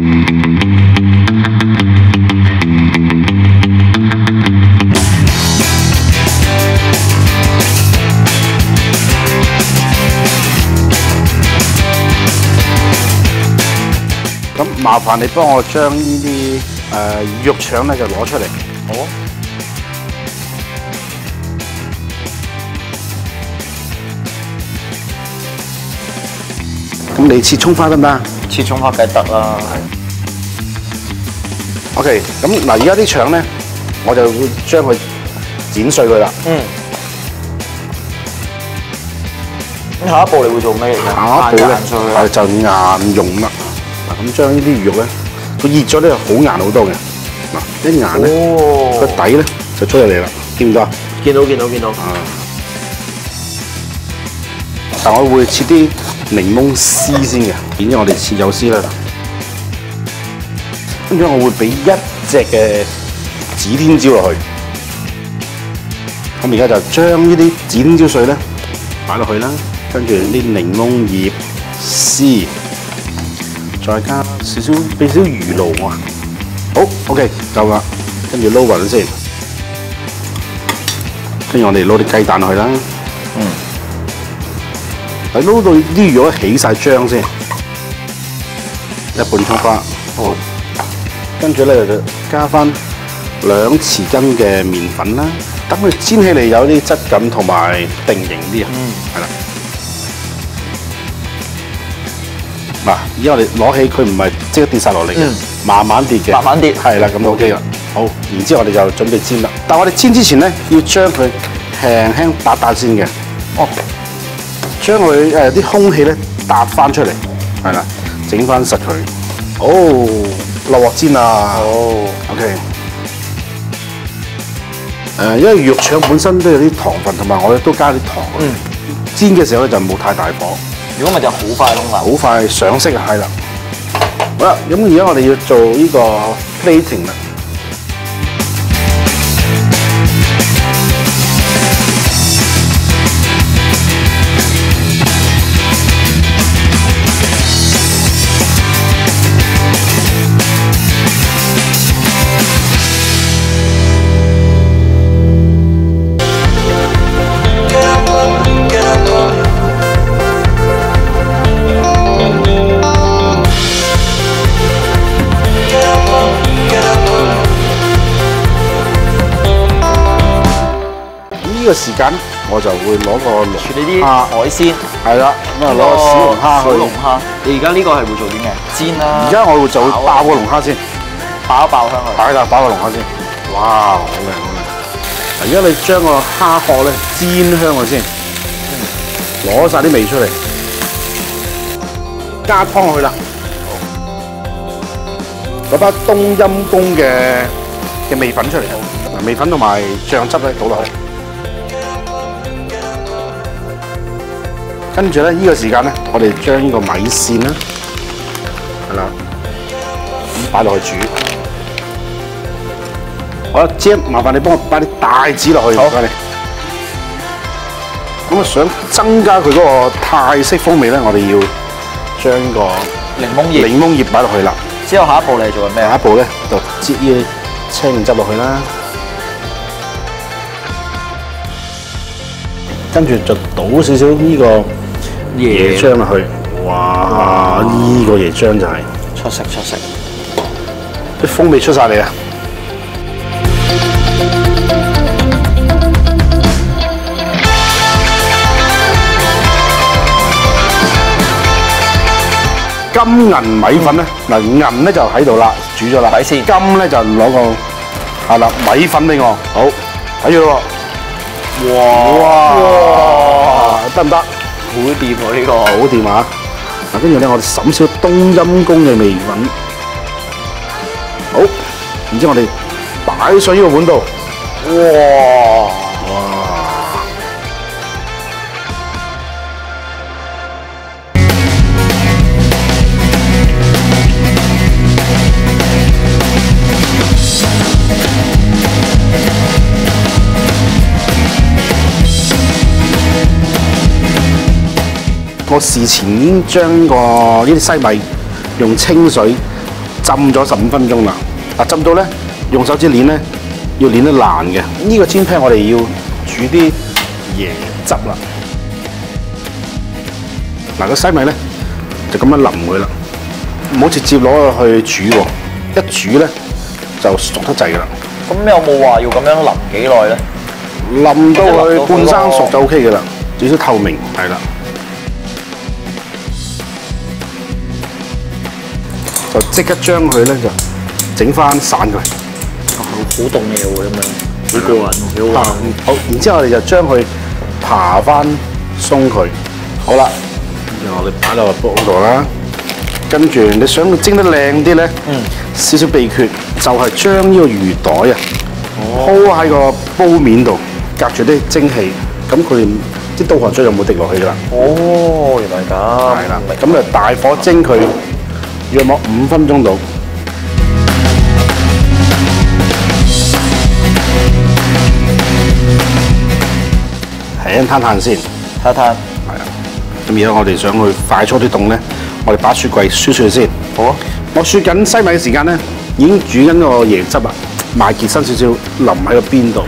咁麻煩你幫我將呢啲誒肉腸咧就攞出嚟。好啊。咁你切葱花得唔得啊切葱花梗得啦。？OK，咁嗱，而家啲腸咧，我就會將佢剪碎佢啦。嗯。咁下一步你會做咩嚟㗎？下一步咧就硬用啦。嗱，咁將呢啲魚肉咧，佢熱咗咧好硬好多嘅。嗱，一硬咧，個哦，底咧就出嚟嚟啦，見唔到啊？見到見到見到。啊但我會切啲檸檬絲先嘅，然之後我哋切有絲啦。跟住我會俾一隻嘅指天椒落去。咁而家就將呢啲指天椒碎咧擺落去啦，跟住啲檸檬葉絲，再加少少俾少魚露啊。好，OK，夠啦，跟住撈勻先。跟住我哋撈啲雞蛋落去啦。嗯。係撈到啲魚肉起晒漿先，一半葱花，好，跟住咧就加翻兩匙羹嘅麵粉啦，等佢煎起嚟有啲質感同埋定型啲啊，嗯係啦。嗱，而家我哋攞起佢唔係即刻跌晒落嚟嘅嗯，慢慢跌嘅，慢慢跌係啦，咁就 OK 啦。好，然之後我哋就準備煎啦。但係我哋煎之前咧，要將佢輕輕打打先嘅。哦，將佢誒啲空氣咧搭翻出嚟，係啦，整翻實佢。哦，落鑊煎啦。哦，OK。誒，因為肉腸本身都有啲糖分，同埋我哋都加啲糖。嗯。煎嘅時候咧就冇太大火，如果咪就好快燶啦。好快上色啊，係啦。好啦，咁而家我哋要做呢個 plating 啦。個時間咧，我就會攞個處理啲海鮮，係啦，咁啊攞個小龍蝦去小龍。蝦。你而家呢個係會做啲咩？煎啦。而家我會就會爆個龍蝦先。爆一爆香佢。擺啦，爆個龍蝦先。哇，好靚好靚！而家你將個蝦殼咧煎香佢先，攞晒啲味出嚟，加湯落去啦。攞包冬陰功嘅嘅味粉出嚟，嗱味粉同埋醬汁咧倒落去。跟住咧，呢個時間咧，我哋將呢個米線啦，係啦，咁擺落去煮。好啦，Jam，麻煩你幫我擺啲帶子落去，好唔該你。咁啊，想增加佢嗰個泰式風味咧，我哋要將個檸檬葉。檸檬葉擺落去啦。之後下一步你做緊咩啊？下一步咧就擠呢啲青汁落去啦，跟住就倒少少呢個椰漿落去。哇！呢、個椰漿就係、出色出色。啲風味出晒嚟啊！金銀米粉咧，嗱銀咧就喺度啦，煮咗啦。睇先金咧就攞個係啦米粉俾我，好睇住咯喎。哇！得唔得？好掂喎呢個。好掂啊！嗱，跟住咧，我哋審少冬陰功嘅味粉，好，然之後我哋擺上呢個碗度，哇！我事前已經將個呢啲西米用清水浸咗十五分鐘啦。嗱，浸到咧用手指捏咧，要捏得爛嘅。呢、個煎 pan 我哋要煮啲椰汁啦。嗱，個西米咧就咁樣淋佢啦，唔好直接攞去煮喎，一煮咧就熟得滯噶啦。咁有冇話要咁樣淋幾耐咧？淋到佢半生熟就 O K 嘅啦，至少透明係啦。就即刻將佢咧就整翻散佢。好凍嘅喎，咁樣幾過癮喎，幾好，然之後我哋就將佢爬翻鬆佢。好啦，然後我哋擺落個煲度啦。跟住你想蒸得靚啲咧，嗯少少秘訣就係將呢個魚袋啊鋪喺個煲面度，隔住啲蒸氣，咁佢啲刀寒水就冇滴落去噶啦。哦，原來咁。係啦，咁就大火蒸佢約莫五分鐘到。輕攤攤先，睇一睇。係啊。咁而家我哋想去快速啲凍咧，我哋把雪櫃雪雪先。好啊。我雪緊西米嘅時間咧，已經煮緊個椰汁啊，賣結身少少，淋喺個邊度。